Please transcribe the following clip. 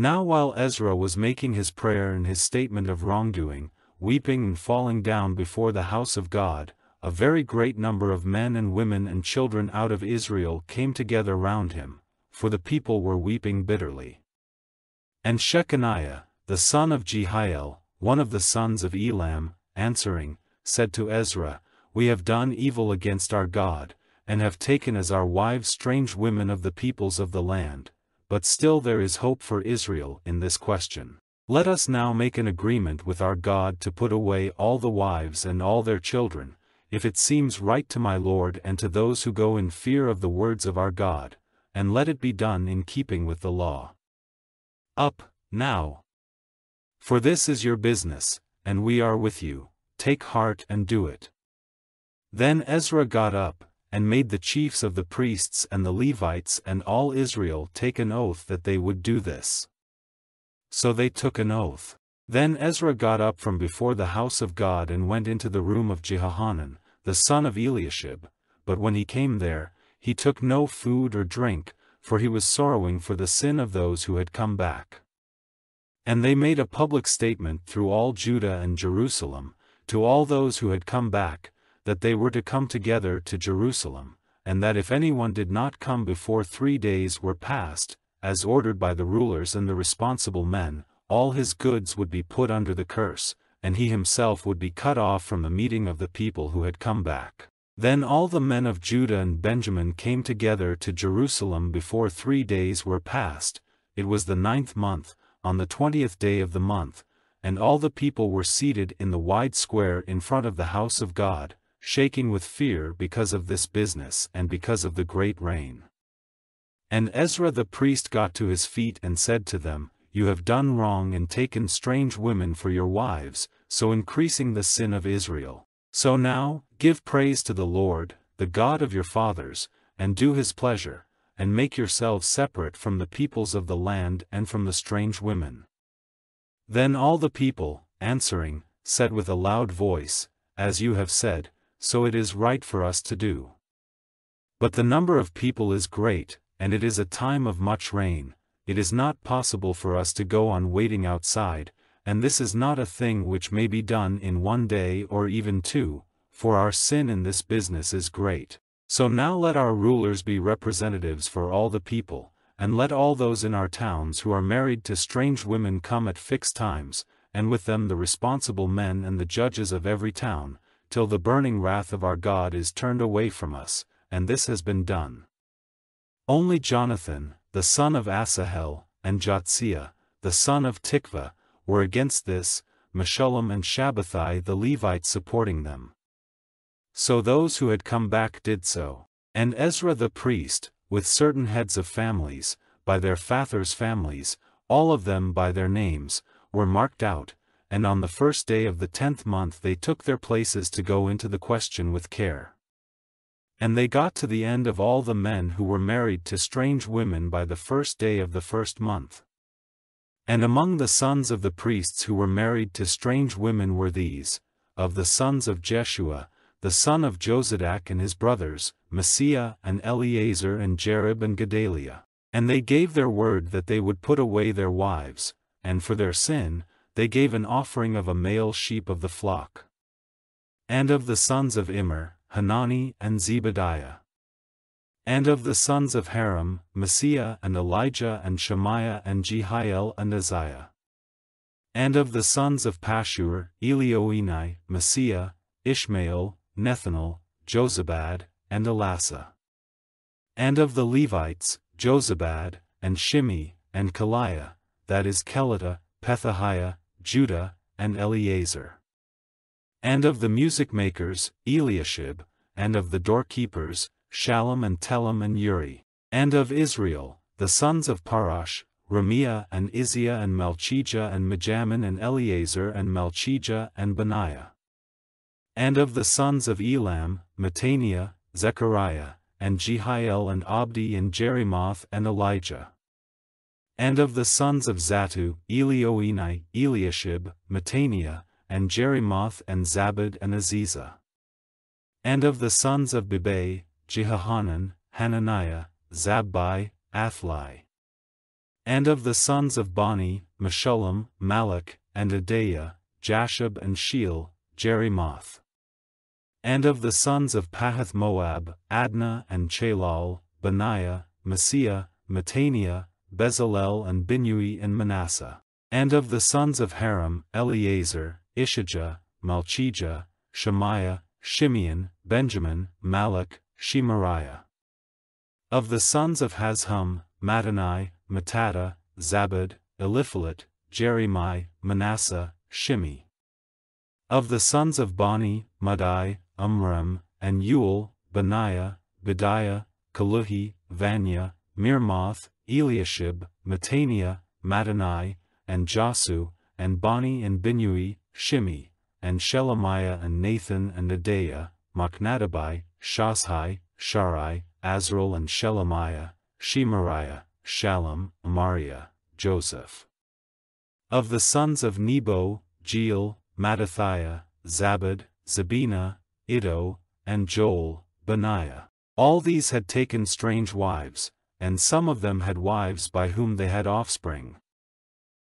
Now while Ezra was making his prayer and his statement of wrongdoing, weeping and falling down before the house of God, a very great number of men and women and children out of Israel came together round him, for the people were weeping bitterly. And Shechaniah, the son of Jehiel, one of the sons of Elam, answering, said to Ezra, We have done evil against our God, and have taken as our wives strange women of the peoples of the land, but still there is hope for Israel in this question. Let us now make an agreement with our God to put away all the wives and all their children, if it seems right to my Lord and to those who go in fear of the words of our God, and let it be done in keeping with the law. Up, now. For this is your business, and we are with you, take heart and do it. Then Ezra got up, and made the chiefs of the priests and the Levites and all Israel take an oath that they would do this. So they took an oath. Then Ezra got up from before the house of God and went into the room of Jehohanan, the son of Eliashib, but when he came there, he took no food or drink, for he was sorrowing for the sin of those who had come back. And they made a public statement through all Judah and Jerusalem, to all those who had come back, that they were to come together to Jerusalem, and that if anyone did not come before three days were past, as ordered by the rulers and the responsible men, all his goods would be put under the curse, and he himself would be cut off from the meeting of the people who had come back. Then all the men of Judah and Benjamin came together to Jerusalem before three days were past, it was the ninth month, on the twentieth day of the month, and all the people were seated in the wide square in front of the house of God, shaking with fear because of this business and because of the great rain. And Ezra the priest got to his feet and said to them, You have done wrong and taken strange women for your wives, so increasing the sin of Israel. So now, give praise to the Lord, the God of your fathers, and do his pleasure, and make yourselves separate from the peoples of the land and from the strange women. Then all the people, answering, said with a loud voice, As you have said, so it is right for us to do. But the number of people is great, and it is a time of much rain, it is not possible for us to go on waiting outside, and this is not a thing which may be done in one day or even two, for our sin in this business is great. So now let our rulers be representatives for all the people, and let all those in our towns who are married to strange women come at fixed times, and with them the responsible men and the judges of every town, till the burning wrath of our God is turned away from us, and this has been done. Only Jonathan, the son of Asahel, and Jahzeiah, the son of Tikvah, were against this, Meshullam and Shabbethai the Levites supporting them. So those who had come back did so. And Ezra the priest, with certain heads of families, by their fathers' families, all of them by their names, were marked out, and on the first day of the tenth month they took their places to go into the question with care. And they got to the end of all the men who were married to strange women by the first day of the first month. And among the sons of the priests who were married to strange women were these, of the sons of Jeshua, the son of Jozadak and his brothers, Maaseiah and Eleazar and Jarib and Gedaliah. And they gave their word that they would put away their wives, and for their sin, they gave an offering of a male sheep of the flock. And of the sons of Immer, Hanani and Zebadiah. And of the sons of Harim, Maaseiah and Elijah and Shemaiah and Jehiel and Uzziah. And of the sons of Pashhur, Elioenai, Maaseiah, Ishmael, Nethanel, Jozabad, and Elasah. And of the Levites, Jozabad, and Shimei, and Kelaiah, that is Kelita, Pethahiah, Judah, and Eleazar. And of the music makers, Eliashib, and of the doorkeepers, Shallum and Telem and Uri. And of Israel, the sons of Parosh, Ramiah and Izziah and Malchijah and Mijamin and Eleazar and Malchijah and Benaiah. And of the sons of Elam, Mattaniah, Zechariah, and Jehiel and Abdi and Jeremoth and Elijah. And of the sons of Zattu, Elioenai, Eliashib, Mattaniah, and Jeremoth and Zabad and Aziza. And of the sons of Bebai, Jehohanan, Hananiah, Zabbai, Athlai. And of the sons of Bani, Meshullam, Malluch, and Adaiah, Jashub and Sheal, Jeremoth. And of the sons of Pahath Moab, Adna and Chelal, Benaiah, Maaseiah, Mattaniah, Bezalel and Binnui and Manasseh. And of the sons of Harim, Eleazar, Isshijah, Malchijah, Shemaiah, Shimeon, Benjamin, Malluch, Shemariah. Of the sons of Hashum, Mattani, Mattattah, Zabad, Eliphelet, Jeremiah, Manasseh, Shimei. Of the sons of Bani, Madai, Amram, and Ul, Benaiah, Bedeiah, Kaluhi, Vaniah, Meremoth, Eliashib, Mattaniah, Mattani, and Jaasu, and Bani and Binnui, Shimei, and Shelemiah and Nathan and Adaiah, Machnadebai, Shashai, Sharai, Azarel and Shelemiah, Shemariah, Shallum, Amariah, Joseph. Of the sons of Nebo, Jeiel, Mattathiah, Zabad, Zebina, Iddo, and Joel, Benaiah. All these had taken strange wives, and some of them had wives by whom they had offspring.